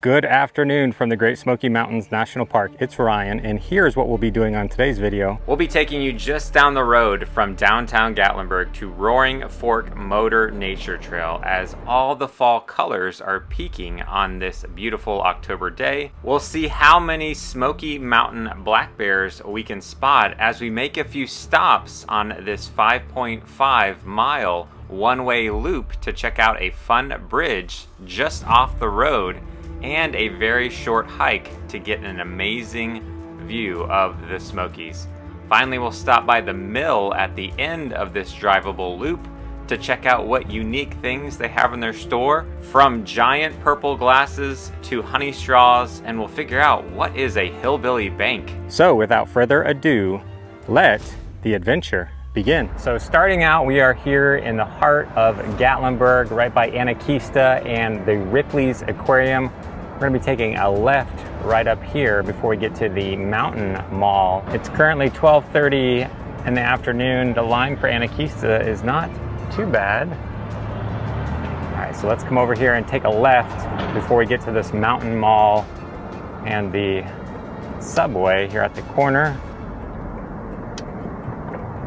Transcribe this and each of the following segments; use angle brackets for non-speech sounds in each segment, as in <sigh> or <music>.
Good afternoon from the Great Smoky Mountains National Park. It's Ryan, and here's what we'll be doing on today's video. We'll be taking you just down the road from downtown Gatlinburg to Roaring Fork Motor Nature Trail as all the fall colors are peaking on this beautiful October day. We'll see how many Smoky Mountain black bears we can spot as we make a few stops on this 5.5 mile one-way loop to check out a fun bridge just off the road and a very short hike to get an amazing view of the Smokies. Finally, we'll stop by the mill at the end of this drivable loop to check out what unique things they have in their store, from giant purple glasses to honey straws, and we'll figure out what is a hillbilly bank. So without further ado, let the adventure begin. So starting out, we are here in the heart of Gatlinburg, right by Anakeesta and the Ripley's Aquarium. We're gonna be taking a left right up here before we get to the Mountain Mall. It's currently 12.30 in the afternoon. The line for Anakeesta is not too bad. All right, so let's come over here and take a left before we get to this Mountain Mall and the subway here at the corner.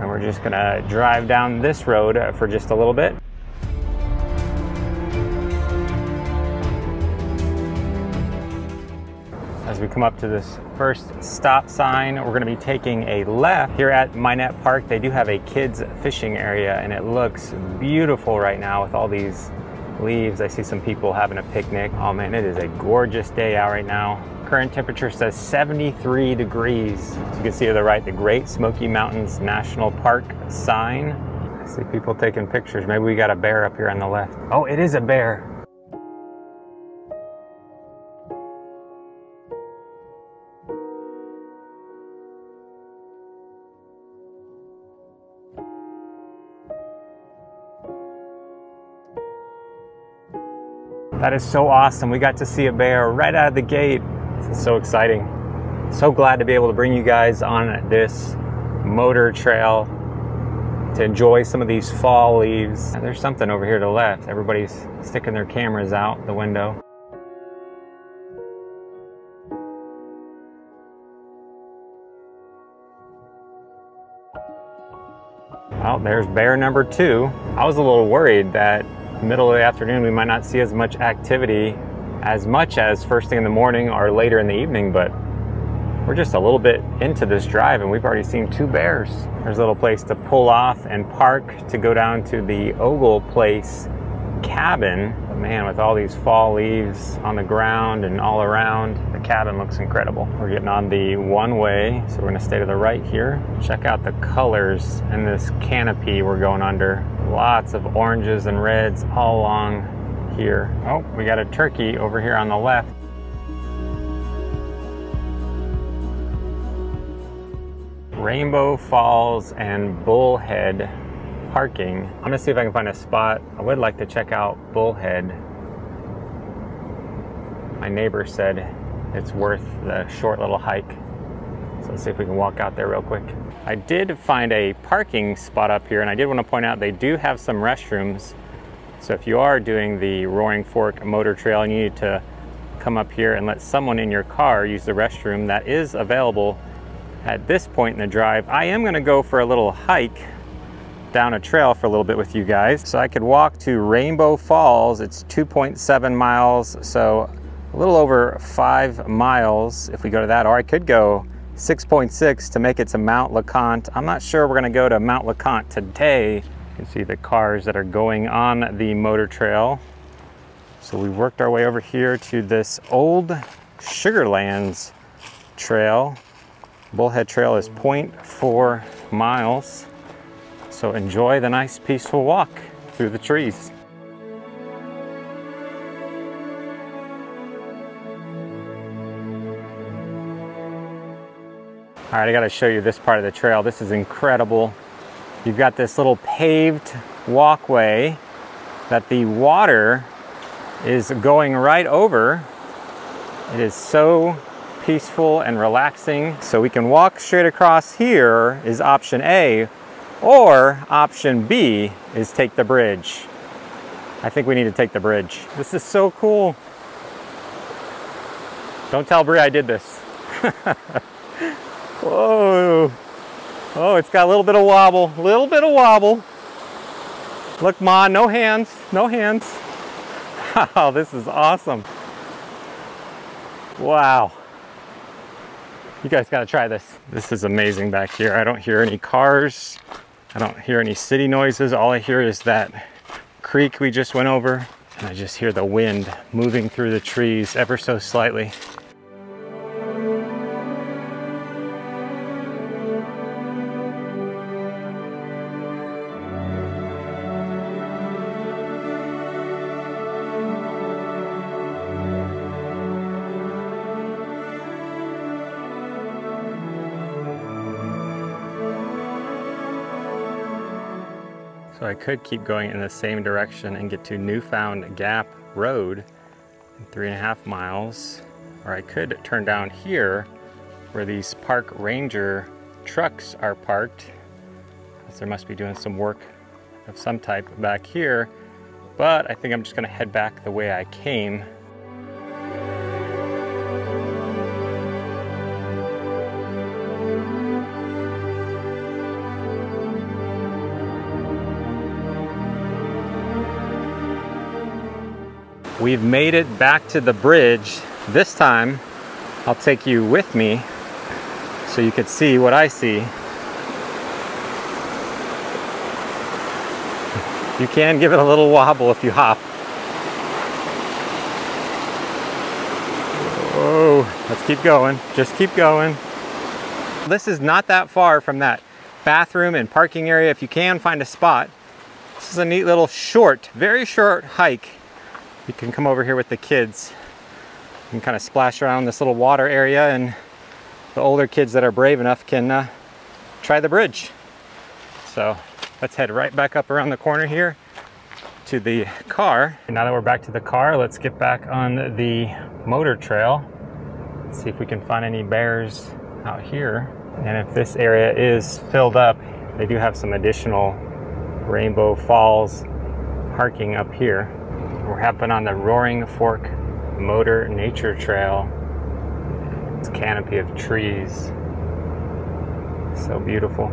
And we're just gonna drive down this road for just a little bit. We come up to this first stop sign, we're gonna be taking a left. Here at Mynatt Park, they do have a kids fishing area and it looks beautiful right now with all these leaves. I see some people having a picnic. Oh man, it is a gorgeous day out right now. Current temperature says 73 degrees. As you can see to the right, the Great Smoky Mountains National Park sign. I see people taking pictures. Maybe we got a bear up here on the left. Oh, it is a bear. That is so awesome. We got to see a bear right out of the gate. So exciting. So glad to be able to bring you guys on this motor trail to enjoy some of these fall leaves. And there's something over here to the left. Everybody's sticking their cameras out the window. Well, there's bear number two. I was a little worried that middle of the afternoon we might not see as much activity as much as first thing in the morning or later in the evening, but we're just a little bit into this drive and we've already seen two bears. There's a little place to pull off and park to go down to the Ogle Place cabin. But man, with all these fall leaves on the ground and all around, the cabin looks incredible. We're getting on the one way, so we're gonna stay to the right here. Check out the colors in this canopy we're going under. Lots of oranges and reds all along here. Oh, we got a turkey over here on the left. Rainbow Falls and Bullhead parking. I'm gonna see if I can find a spot. I would like to check out Bullhead. My neighbor said it's worth the short little hike. So let's see if we can walk out there real quick. I did find a parking spot up here and I did want to point out they do have some restrooms. So if you are doing the Roaring Fork Motor Trail and you need to come up here and let someone in your car use the restroom, that is available at this point in the drive. I am gonna go for a little hike down a trail for a little bit with you guys. So I could walk to Rainbow Falls. It's 2.7 miles, so a little over five miles if we go to that, or I could go 6.6 to make it to Mount LeConte. I'm not sure we're gonna go to Mount LeConte today. You can see the cars that are going on the motor trail. So we worked our way over here to this old Sugarlands trail. Bullhead Trail is 0.4 miles. So enjoy the nice peaceful walk through the trees. All right, I gotta show you this part of the trail. This is incredible. You've got this little paved walkway that the water is going right over. It is so peaceful and relaxing. So we can walk straight across here is option A, or option B is take the bridge. I think we need to take the bridge. This is so cool. Don't tell Brie I did this. <laughs> Whoa. Oh, it's got a little bit of wobble, a little bit of wobble. Look, Ma, no hands, no hands. Wow, <laughs> oh, this is awesome. Wow. You guys gotta try this. This is amazing back here. I don't hear any cars. I don't hear any city noises. All I hear is that creek we just went over. And I just hear the wind moving through the trees ever so slightly. So I could keep going in the same direction and get to Newfound Gap Road in three and a half miles. Or I could turn down here where these park ranger trucks are parked. There must be doing some work of some type back here. But I think I'm just gonna head back the way I came We've made it back to the bridge. This time, I'll take you with me so you could see what I see. You can give it a little wobble if you hop. Whoa, let's keep going. Just keep going. This is not that far from that bathroom and parking area if you can find a spot. This is a neat little short, very short hike you can come over here with the kids and kind of splash around this little water area and the older kids that are brave enough can uh, try the bridge. So let's head right back up around the corner here to the car. Now that we're back to the car, let's get back on the motor trail. Let's see if we can find any bears out here. And if this area is filled up, they do have some additional Rainbow Falls parking up here. We're hopping on the Roaring Fork Motor Nature Trail. It's a canopy of trees. So beautiful.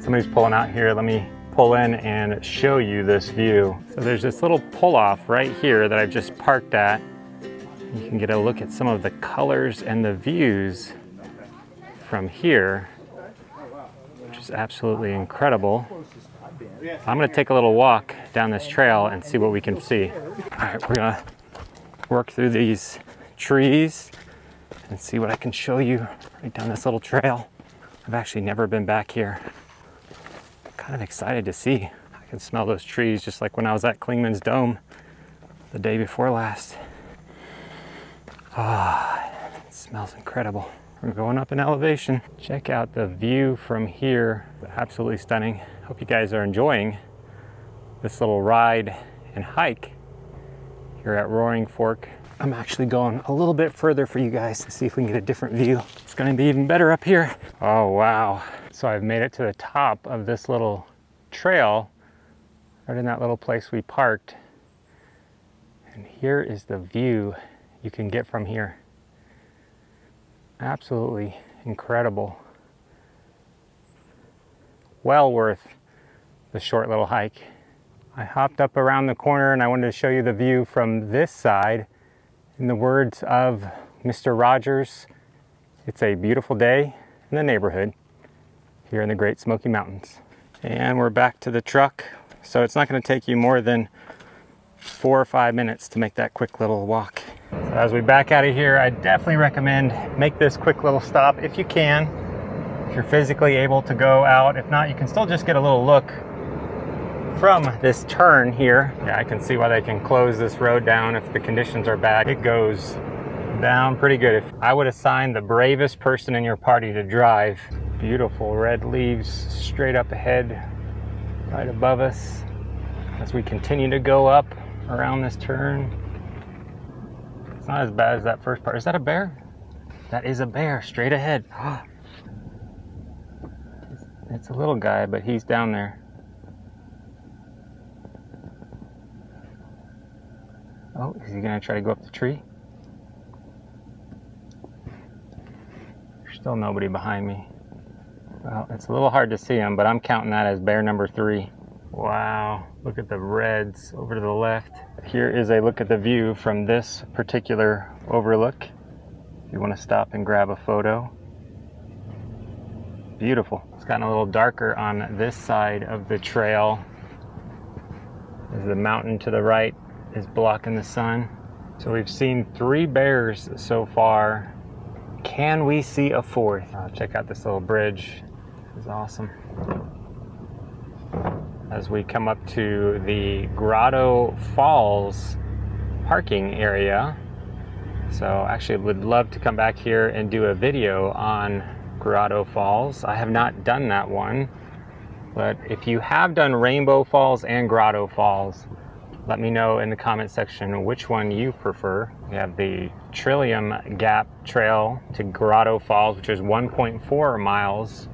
Somebody's pulling out here. Let me pull in and show you this view. So there's this little pull off right here that I've just parked at you can get a look at some of the colors and the views from here, which is absolutely incredible. I'm gonna take a little walk down this trail and see what we can see. All right, we're gonna work through these trees and see what I can show you right down this little trail. I've actually never been back here. Kind of excited to see. I can smell those trees just like when I was at Clingman's Dome the day before last. Ah, it smells incredible. We're going up in elevation. Check out the view from here. Absolutely stunning. Hope you guys are enjoying this little ride and hike here at Roaring Fork. I'm actually going a little bit further for you guys to see if we can get a different view. It's gonna be even better up here. Oh, wow. So I've made it to the top of this little trail, right in that little place we parked. And here is the view you can get from here. Absolutely incredible. Well worth the short little hike. I hopped up around the corner and I wanted to show you the view from this side. In the words of Mr. Rogers, it's a beautiful day in the neighborhood here in the Great Smoky Mountains. And we're back to the truck. So it's not gonna take you more than four or five minutes to make that quick little walk. So as we back out of here, I definitely recommend make this quick little stop if you can. If you're physically able to go out. If not, you can still just get a little look from this turn here. Yeah, I can see why they can close this road down if the conditions are bad. It goes down pretty good. If I would assign the bravest person in your party to drive, beautiful red leaves straight up ahead, right above us. As we continue to go up around this turn, not as bad as that first part. Is that a bear? that is a bear straight ahead. <gasps> it's a little guy, but he's down there. Oh, is he gonna try to go up the tree? There's still nobody behind me. Well, it's a little hard to see him, but I'm counting that as bear number three. Wow, look at the reds over to the left. Here is a look at the view from this particular overlook. If you want to stop and grab a photo. Beautiful. It's gotten a little darker on this side of the trail. As the mountain to the right is blocking the sun. So we've seen three bears so far. Can we see a fourth? Oh, check out this little bridge. This is awesome as we come up to the Grotto Falls parking area. So actually would love to come back here and do a video on Grotto Falls. I have not done that one, but if you have done Rainbow Falls and Grotto Falls, let me know in the comment section which one you prefer. We have the Trillium Gap Trail to Grotto Falls, which is 1.4 miles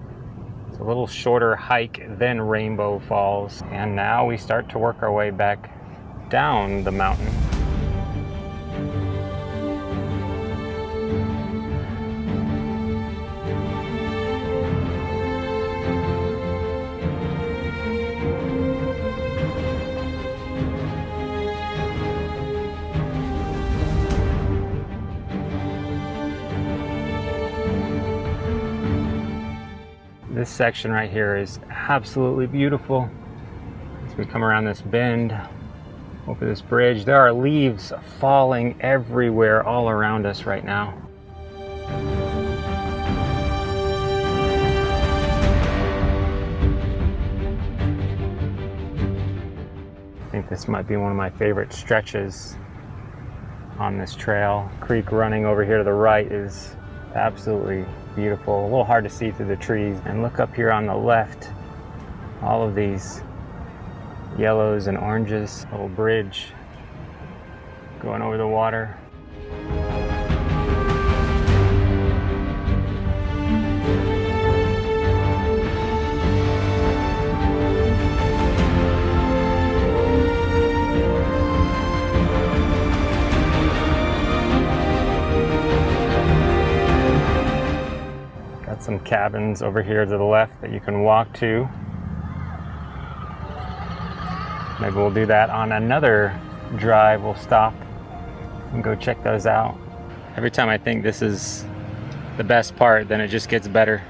it's a little shorter hike than Rainbow Falls. And now we start to work our way back down the mountain. This section right here is absolutely beautiful. As we come around this bend over this bridge, there are leaves falling everywhere all around us right now. I think this might be one of my favorite stretches on this trail. Creek running over here to the right is absolutely beautiful. A little hard to see through the trees. And look up here on the left, all of these yellows and oranges, little bridge going over the water. Some cabins over here to the left that you can walk to. Maybe we'll do that on another drive. We'll stop and go check those out. Every time I think this is the best part, then it just gets better.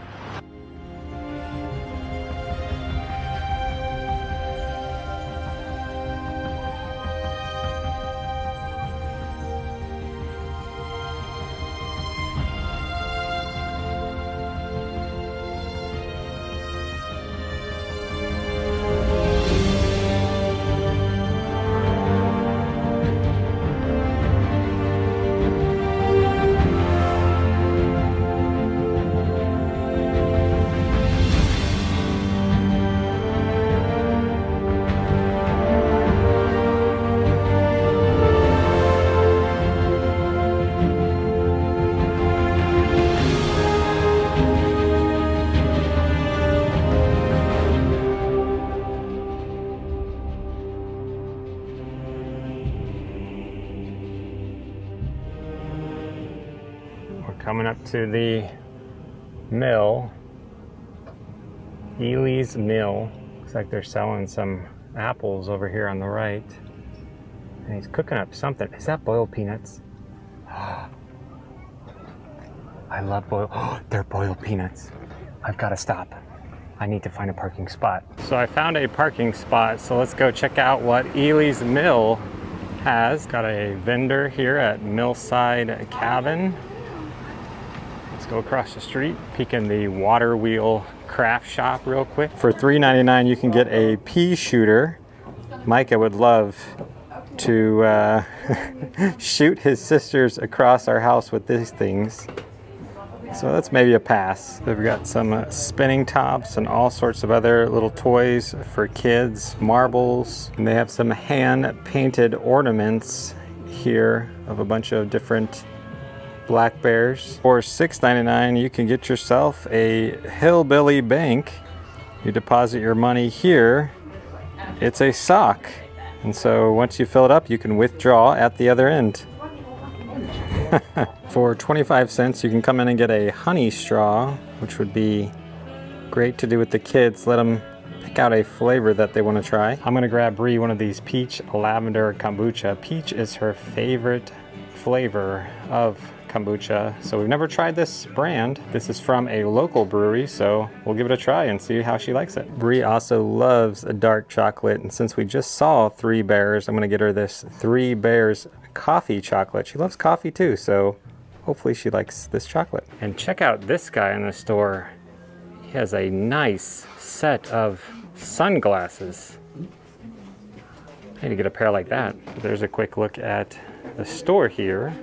Coming up to the mill, Ely's Mill. Looks like they're selling some apples over here on the right. And he's cooking up something. Is that boiled peanuts? <gasps> I love boiled, <gasps> they're boiled peanuts. I've got to stop. I need to find a parking spot. So I found a parking spot, so let's go check out what Ely's Mill has. Got a vendor here at Millside Cabin. Go across the street, peek in the water wheel craft shop real quick. For $3.99 you can get a pea shooter. Mike, I would love to uh, <laughs> shoot his sisters across our house with these things. So that's maybe a pass. They've got some uh, spinning tops and all sorts of other little toys for kids, marbles. And they have some hand painted ornaments here of a bunch of different black bears. For $6.99 you can get yourself a Hillbilly Bank. You deposit your money here. It's a sock. And so once you fill it up, you can withdraw at the other end. <laughs> For 25 cents, you can come in and get a honey straw, which would be great to do with the kids. Let them pick out a flavor that they want to try. I'm gonna grab Brie one of these peach lavender kombucha. Peach is her favorite flavor of kombucha. So we've never tried this brand. This is from a local brewery, so we'll give it a try and see how she likes it. Brie also loves a dark chocolate, and since we just saw Three Bears, I'm gonna get her this Three Bears coffee chocolate. She loves coffee too, so hopefully she likes this chocolate. And check out this guy in the store. He has a nice set of sunglasses. I need to get a pair like that. There's a quick look at the store here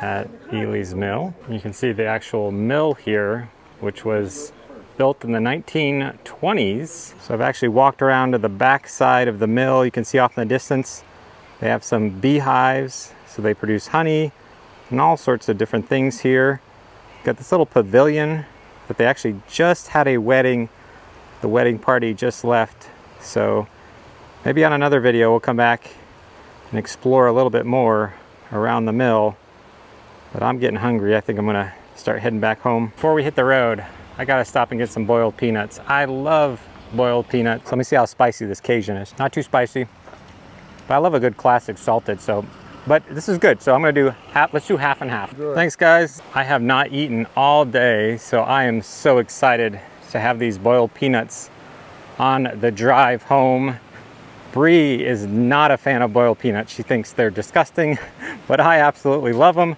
at Ely's Mill. You can see the actual mill here, which was built in the 1920s. So I've actually walked around to the back side of the mill. You can see off in the distance, they have some beehives. So they produce honey and all sorts of different things here. Got this little pavilion that they actually just had a wedding. The wedding party just left. So maybe on another video, we'll come back and explore a little bit more around the mill but I'm getting hungry. I think I'm gonna start heading back home. Before we hit the road, I gotta stop and get some boiled peanuts. I love boiled peanuts. Let me see how spicy this Cajun is. Not too spicy, but I love a good classic salted, so. But this is good, so I'm gonna do half, let's do half and half. Good. Thanks guys. I have not eaten all day, so I am so excited to have these boiled peanuts on the drive home. Brie is not a fan of boiled peanuts. She thinks they're disgusting, <laughs> but I absolutely love them.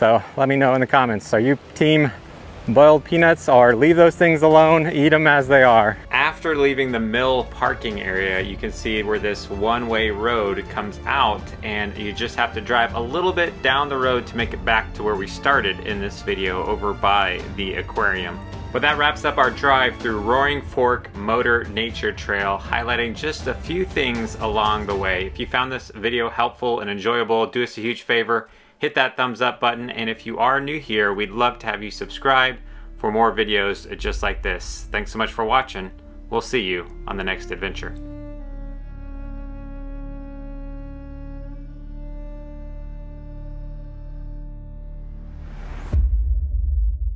So let me know in the comments. Are you team boiled peanuts or leave those things alone, eat them as they are? After leaving the mill parking area, you can see where this one-way road comes out and you just have to drive a little bit down the road to make it back to where we started in this video over by the aquarium. But that wraps up our drive through Roaring Fork Motor Nature Trail, highlighting just a few things along the way. If you found this video helpful and enjoyable, do us a huge favor, hit that thumbs up button. And if you are new here, we'd love to have you subscribe for more videos just like this. Thanks so much for watching. We'll see you on the next adventure.